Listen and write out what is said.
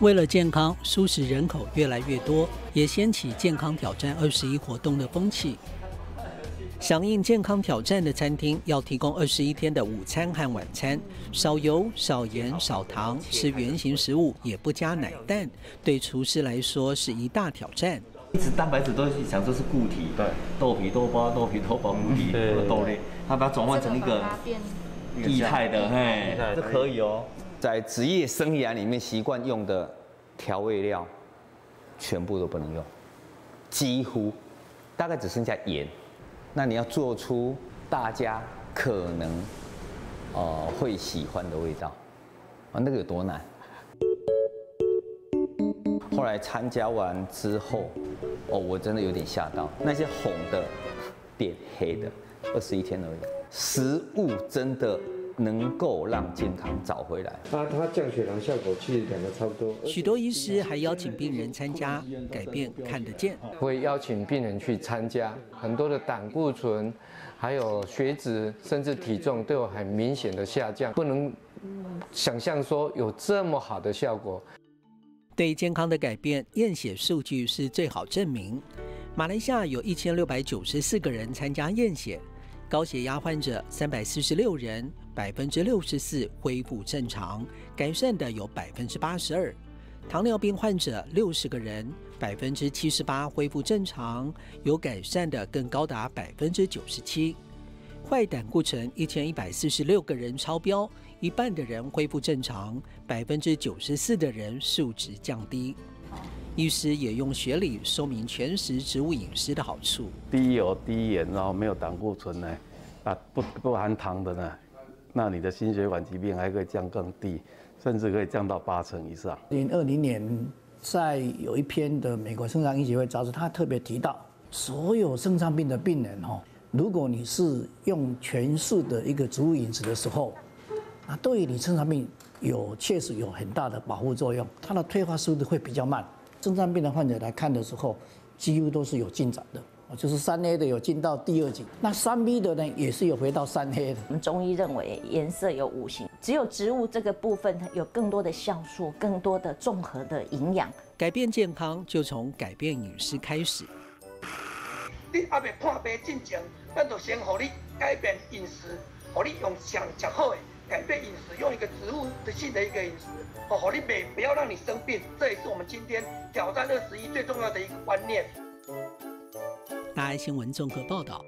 为了健康，素食人口越来越多，也掀起健康挑战二十一活动的风气。响应健康挑战的餐厅要提供二十一天的午餐和晚餐，少油、少盐、少糖，吃原形食物，也不加奶蛋。对厨师来说是一大挑战。一直蛋白质都是想说是固体，对，豆皮、豆包、豆皮、豆包、固体豆类，它把它转换成一个液态的，嘿，这可以哦。在职业生涯里面习惯用的调味料，全部都不能用，几乎大概只剩下盐。那你要做出大家可能呃会喜欢的味道，啊，那个有多难？后来参加完之后，哦，我真的有点吓到，那些红的变黑的，二十一天而已，食物真的。能够让健康找回来。那它降血糖效果其实两个差不多。许多医师还邀请病人参加，改变看得见。会邀请病人去参加，很多的胆固醇，还有血脂，甚至体重都有很明显的下降。不能想象说有这么好的效果。对健康的改变，验血数据是最好证明。马来西亚有一千六百九十四个人参加验血。高血压患者三百四十六人，百分之六十四恢复正常，改善的有百分之八十二；糖尿病患者六十个人，百分之七十八恢复正常，有改善的更高达百分之九十七；坏胆固醇一千一百四十六个人超标，一半的人恢复正常，百分之九十四的人数值降低。医师也用学理说明全食植物饮食的好处：低油、低盐，然后没有胆固醇呢，啊，不不含糖的呢，那你的心血管疾病还可以降更低，甚至可以降到八成以上。零二零年，在有一篇的美国肾脏医学会杂志，他特别提到，所有肾脏病的病人哈，如果你是用全素的一个植物饮食的时候，啊，对于你肾脏病有确实有很大的保护作用，它的退化速度会比较慢。肾脏病的患者来看的时候，几乎都是有进展的，就是三 A 的有进到第二级，那三 B 的呢也是有回到三 A 的。我们中医认为颜色有五行，只有植物这个部分有更多的酵素，更多的综合的营养。改变健康就从改变饮食开始。你还未看病进前，咱就先和你改变饮食，和你用上食好的。改变饮食，用一个植物的性的一个饮食，哦，好利美不要让你生病，这也是我们今天挑战二十一最重要的一个观念。大爱新闻综合报道。